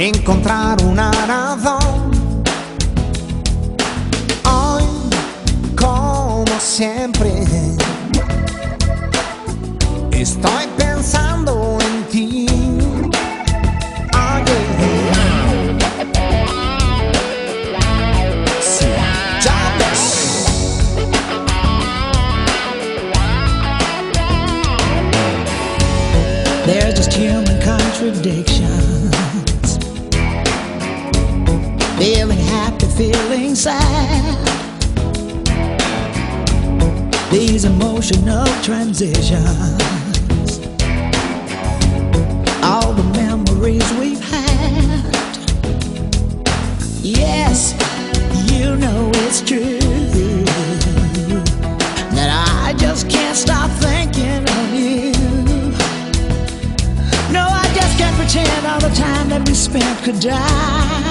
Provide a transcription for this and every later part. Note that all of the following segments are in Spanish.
encontrar una razón. Hoy, como siempre, estoy pensando en ti. There's just human contradiction. feeling sad. These emotional transitions, all the memories we've had. Yes, you know it's true that I just can't stop thinking of you. No, I just can't pretend all the time that we spent could die.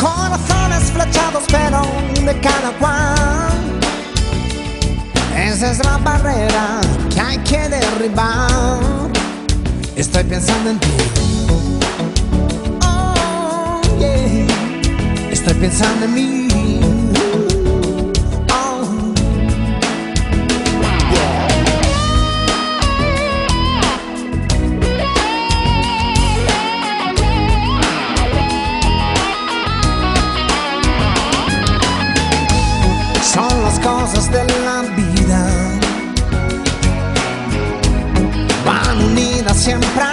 Corazones flechados, pero de cada cual. Esa es la barrera que hay que derribar. Estoy pensando en ti. Oh, yeah. Estoy pensando en mí. siempre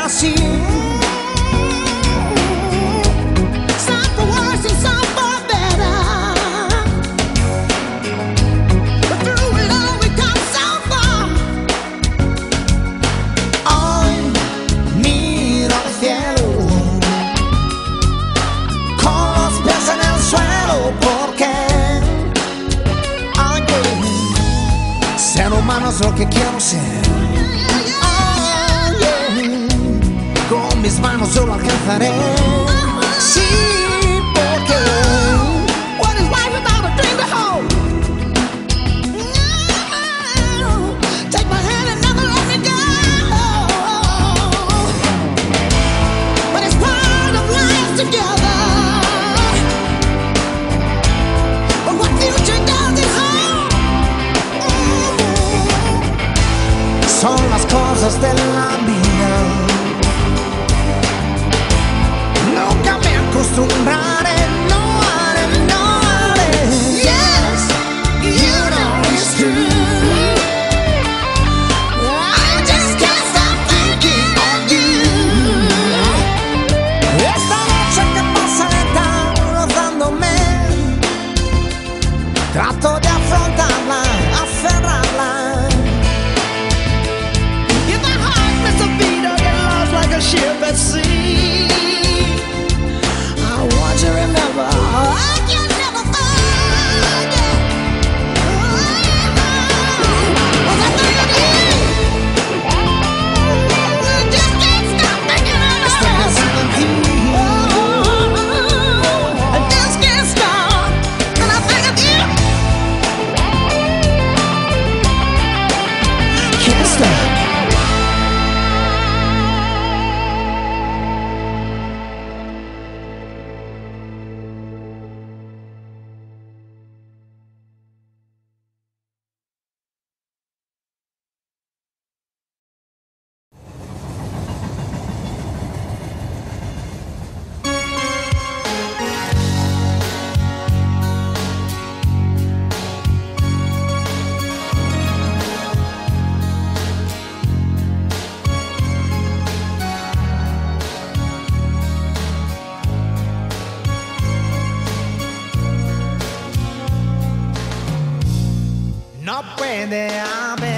not when they are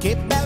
Get back.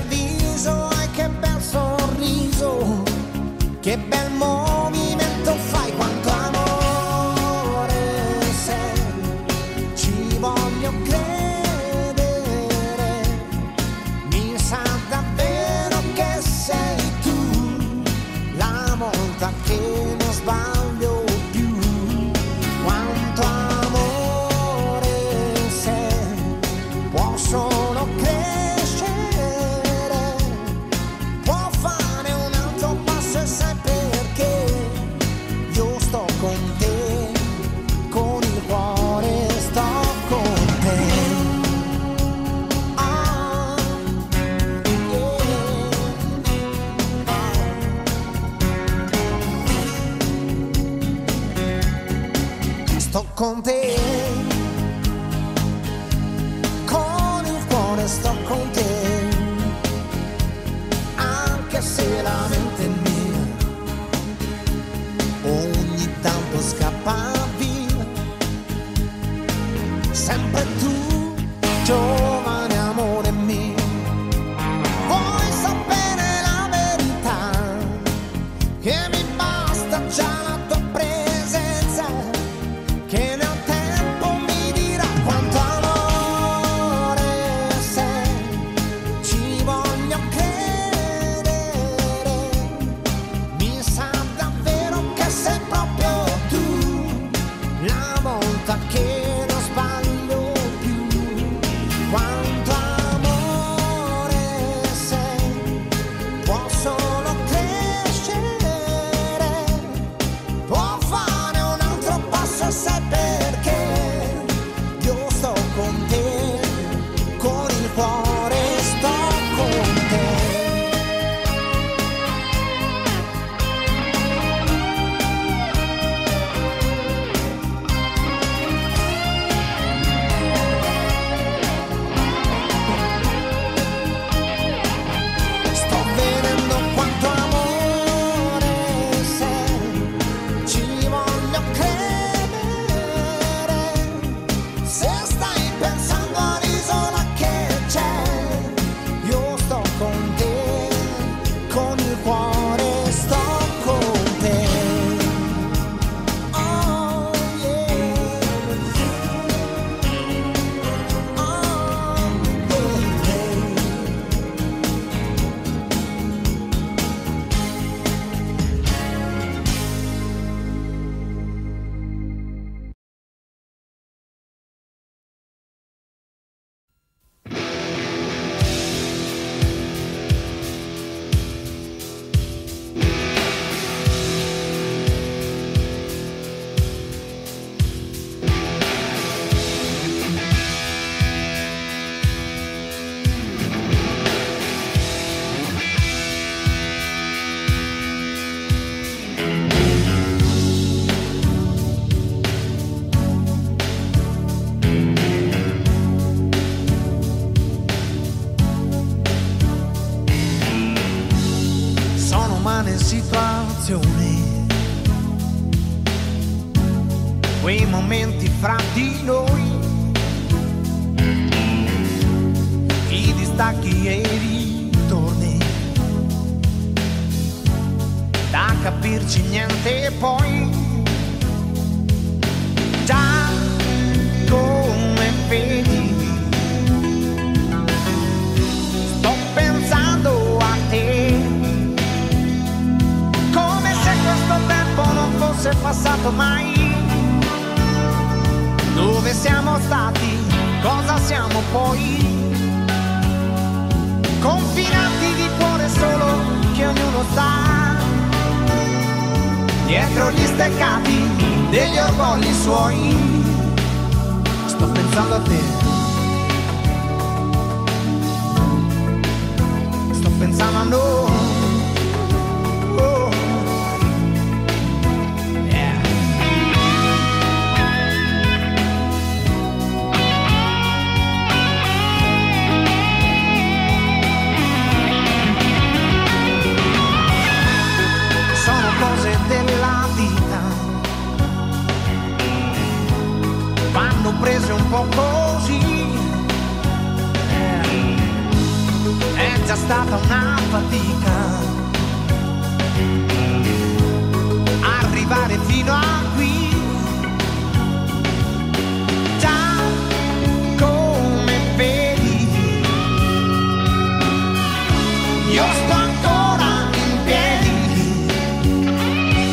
io sto ancora in piedi.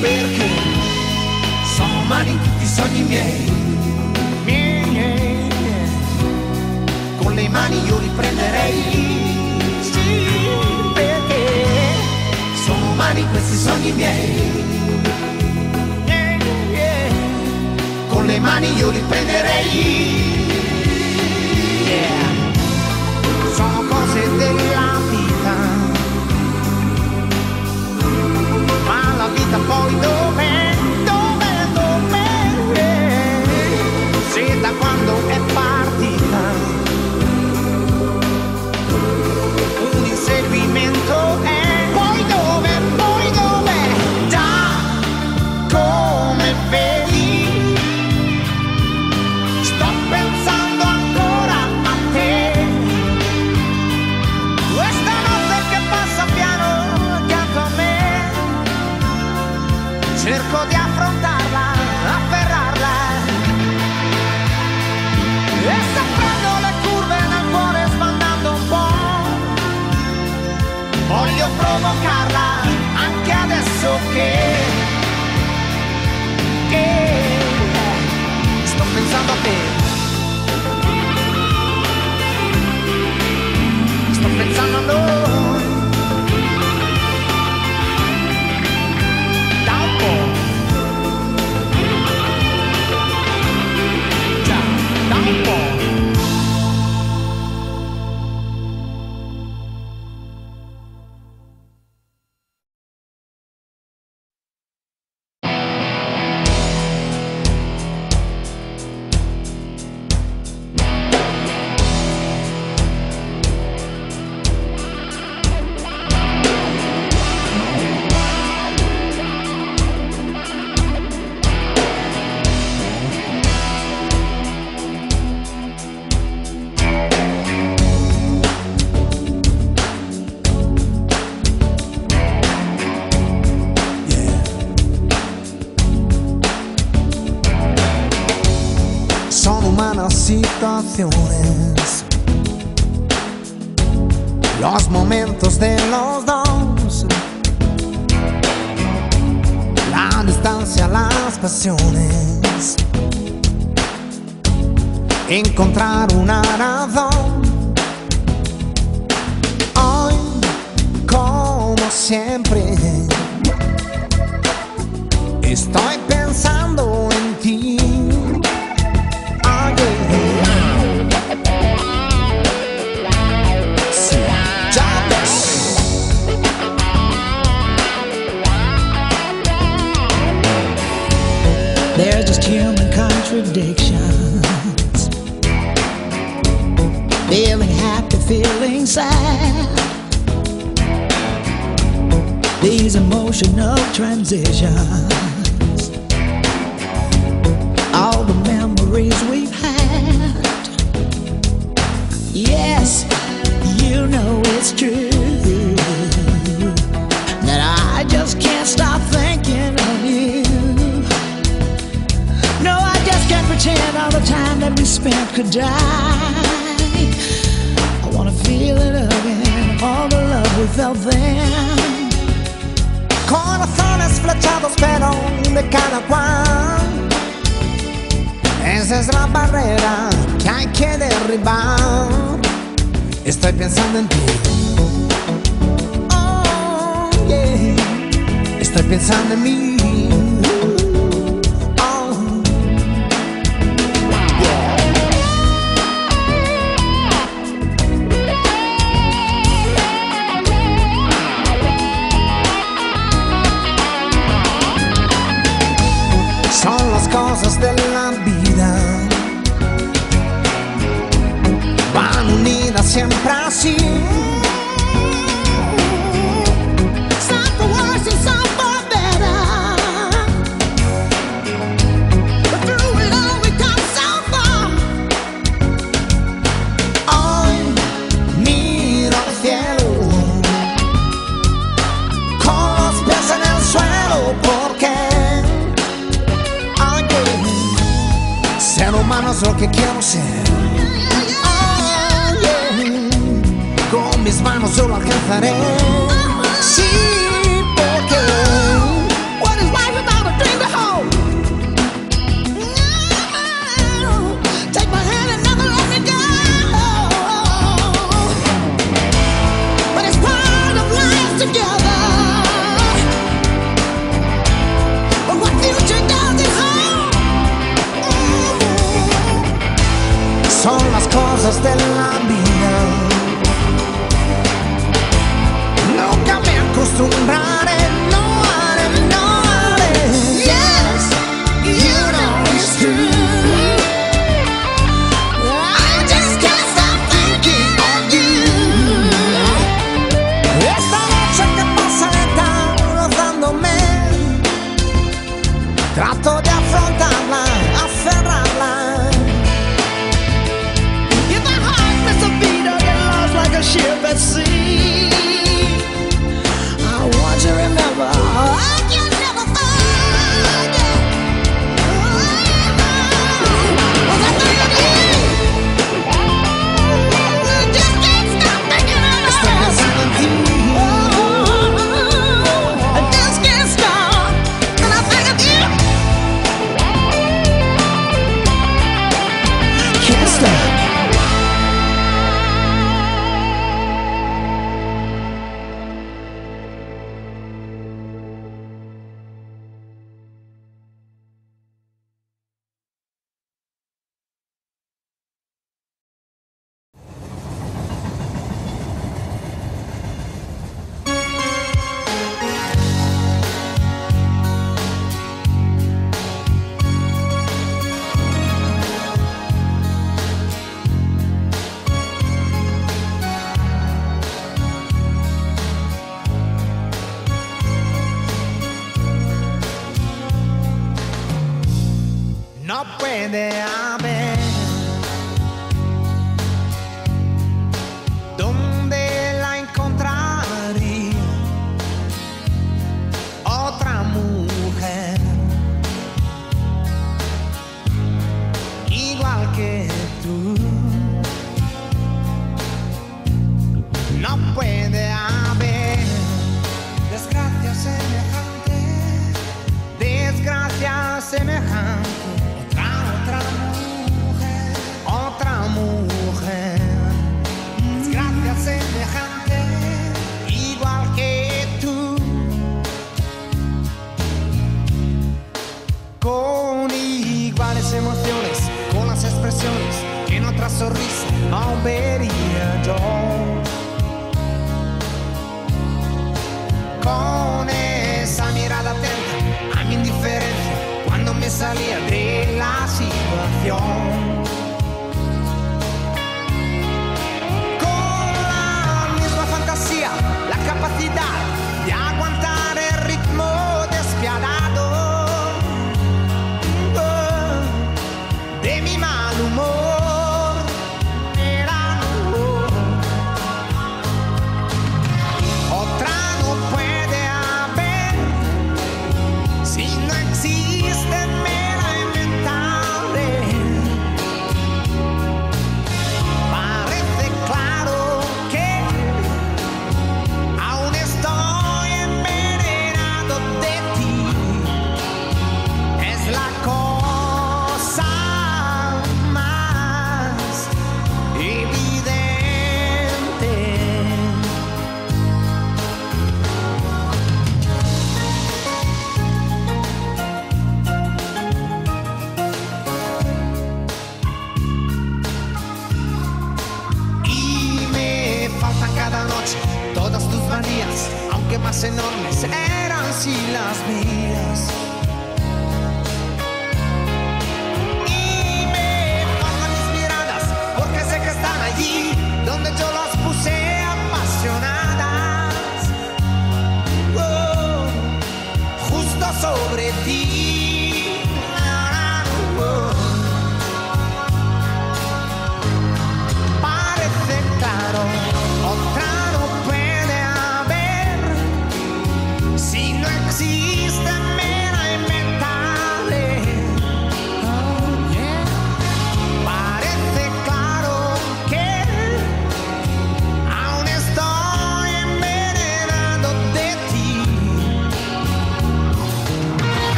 Perché sono umani tutti i sogni miei. Con le mani io riprenderei. Sì, perché sono umani questi sogni miei. Con le mani io riprenderei. Yeah. una vita poi dove Voglio provocarla anche adesso che, che los momentos de los dos, la distancia, las pasiones, encontrar una razón. Hoy, como siempre, estoy pensando contradictions. Feeling happy, feeling sad. These emotional transitions. All the memories we've had. Yes, you know it's true. That we spent could die. I wanna feel it again, all the love we felt then. Corazones flechados pero de cada cual Esa es la barrera que hay que derribar Estoy pensando en ti Oh, yeah. Estoy pensando en mí cosas de la vida. Van unidas siempre así. ね。aunque más enormes eran si las mías.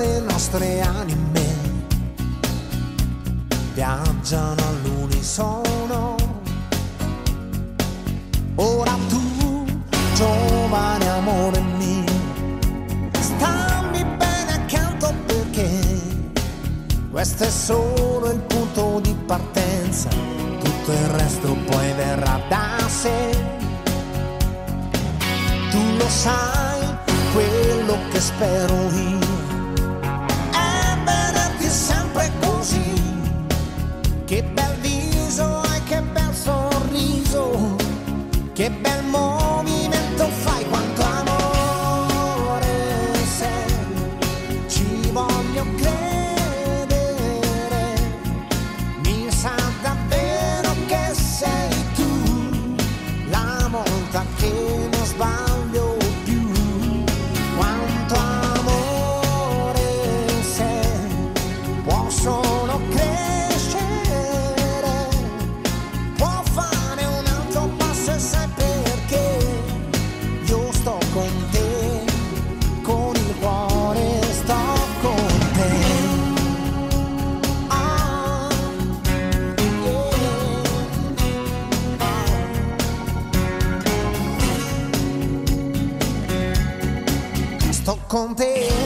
le nostre anime viaggiano all'unisono. Ora tu, giovane amore mio, stammi bene accanto perché questo è solo il punto di partenza, tutto il resto poi verrà da sé. Tu lo sai quello che spero io sempre così. Che bel viso e che bel sorriso, che bel conter.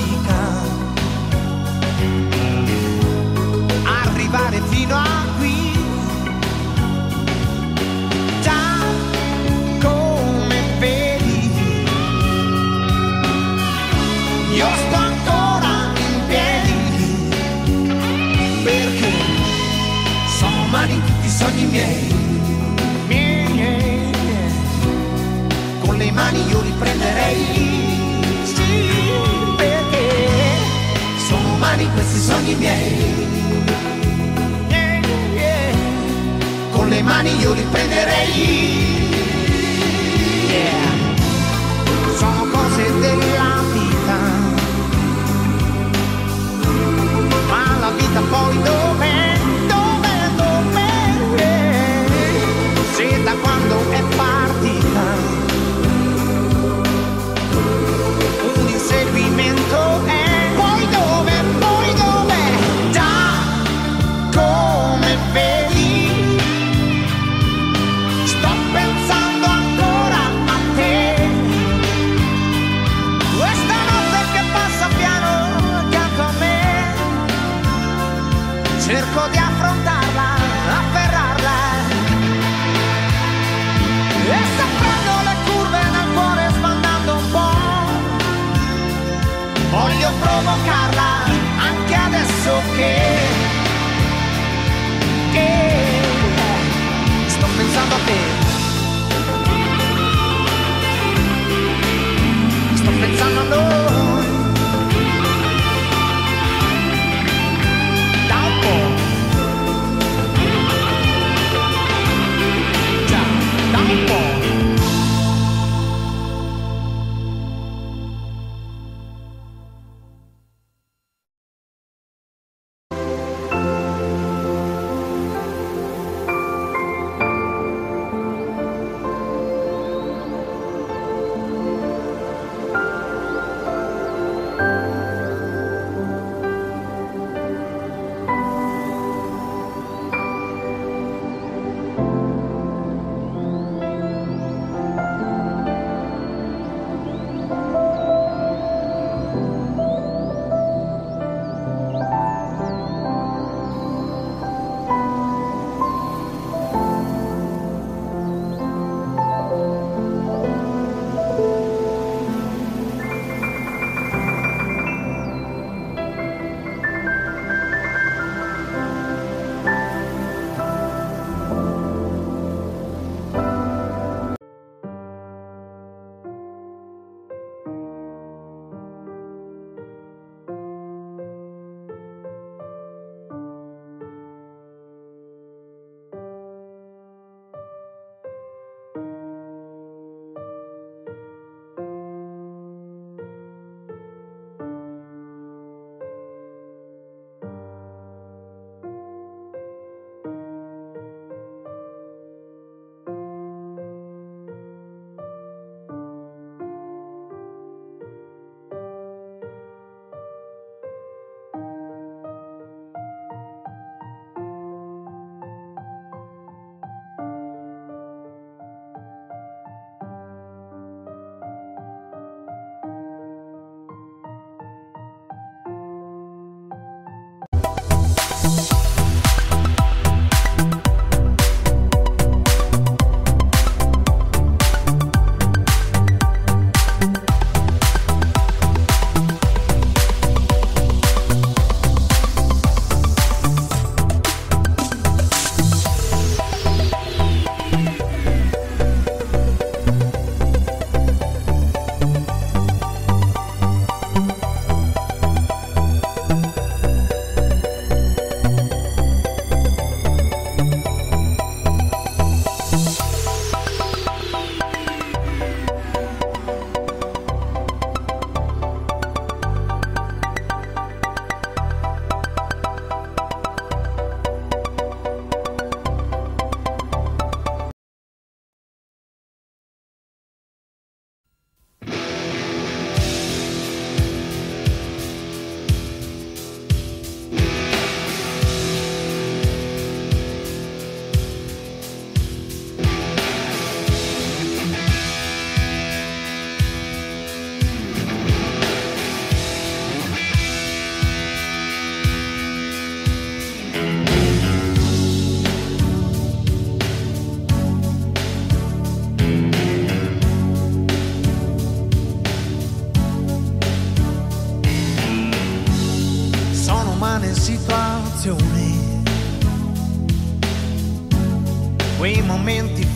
speak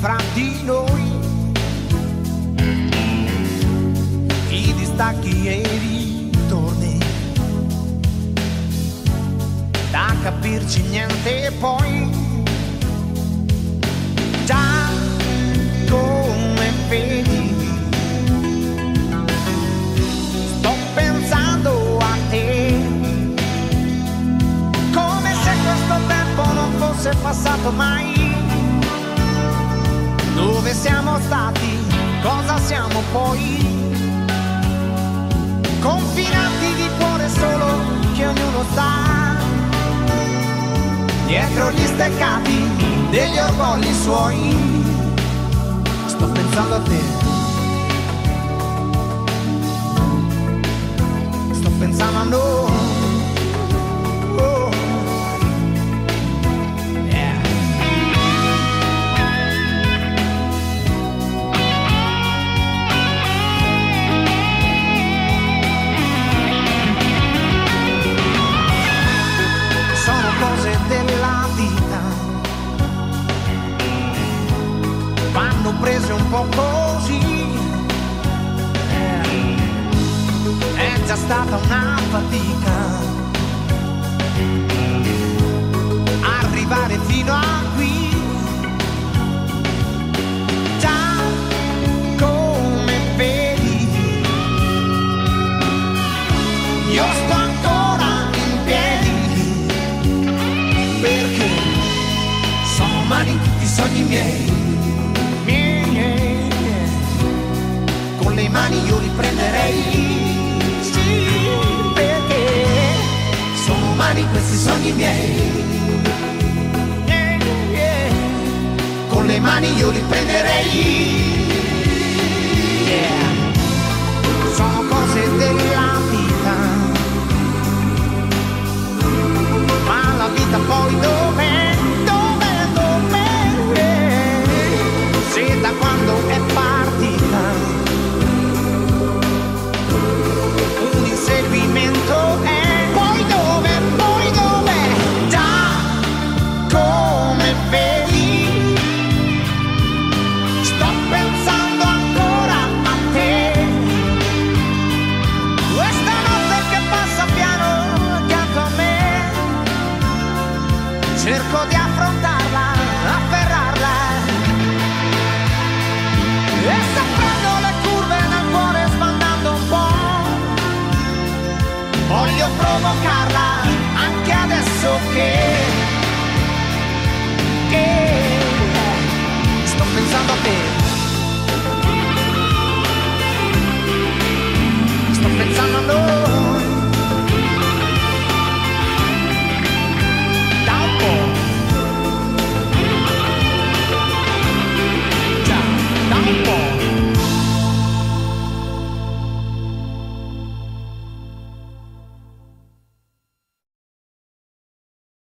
from deep.